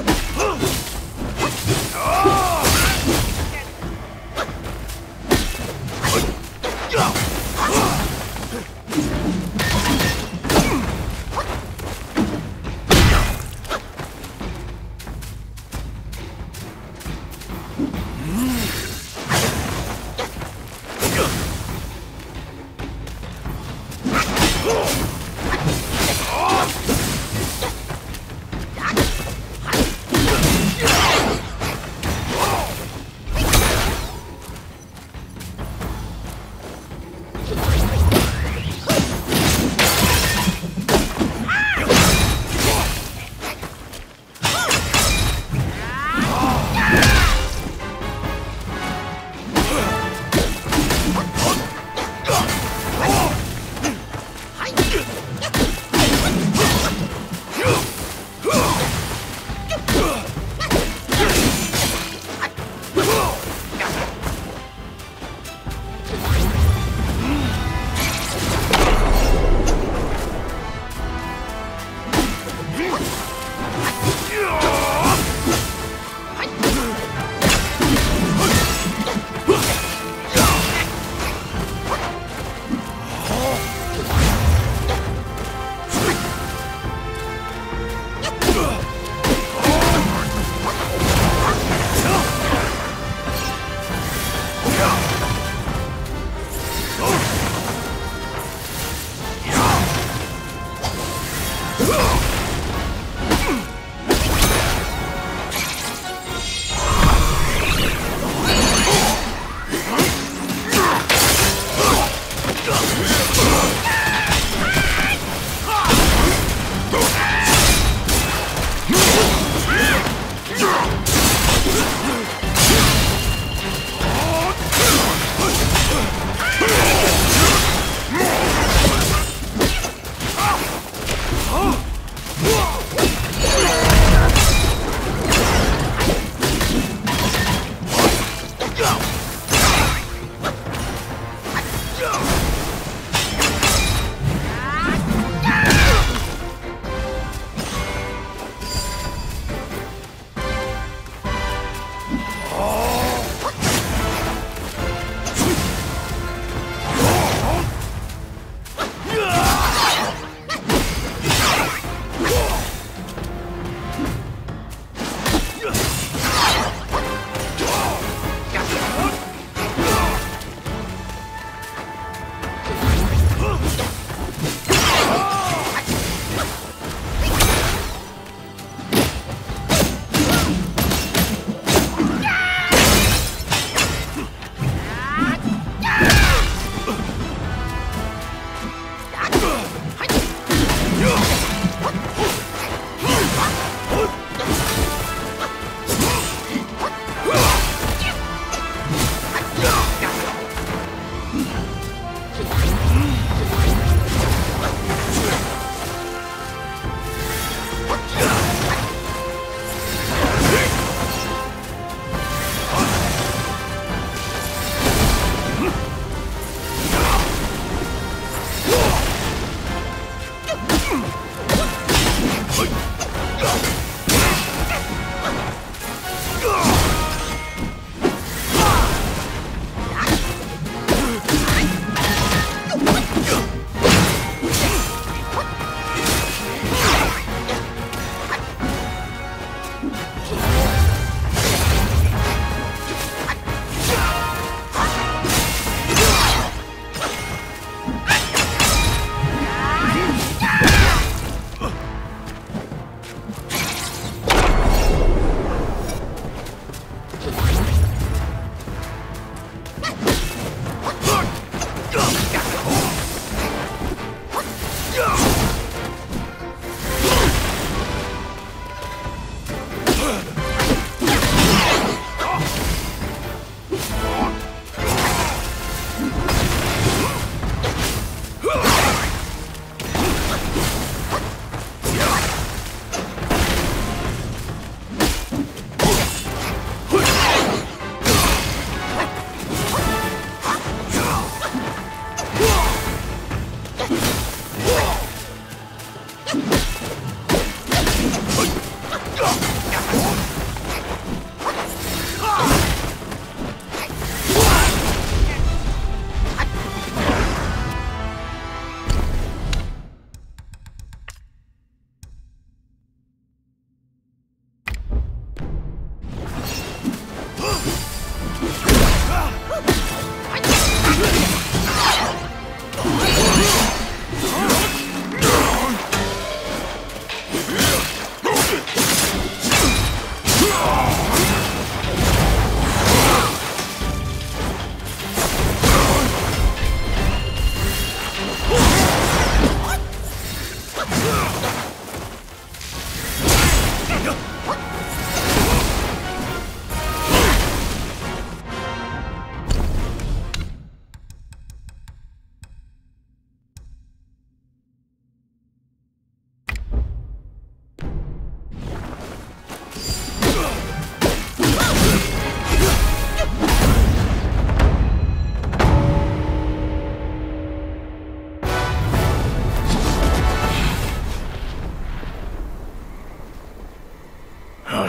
Uh! Our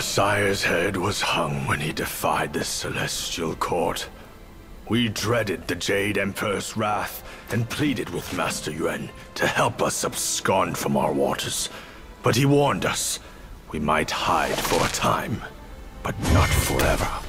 sire's head was hung when he defied the Celestial Court. We dreaded the Jade Emperor's wrath and pleaded with Master Yuan to help us abscond from our waters. But he warned us we might hide for a time, but not forever.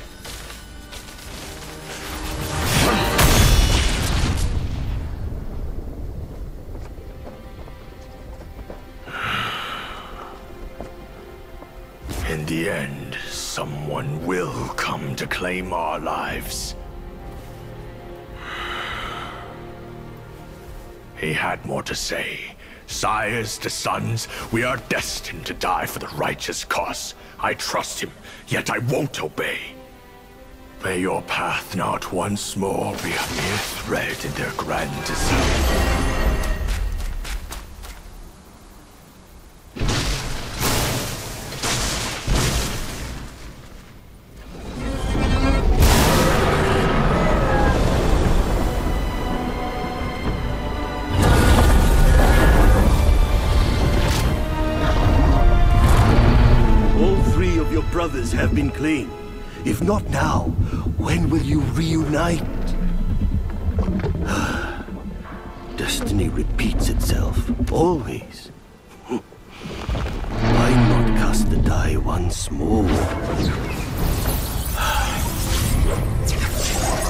The end, someone will come to claim our lives. He had more to say. Sires to sons, we are destined to die for the righteous cause. I trust him, yet I won't obey. May your path not once more be a mere thread in their grand design. your brothers have been slain. If not now, when will you reunite? Destiny repeats itself, always. Why not cast the die once more?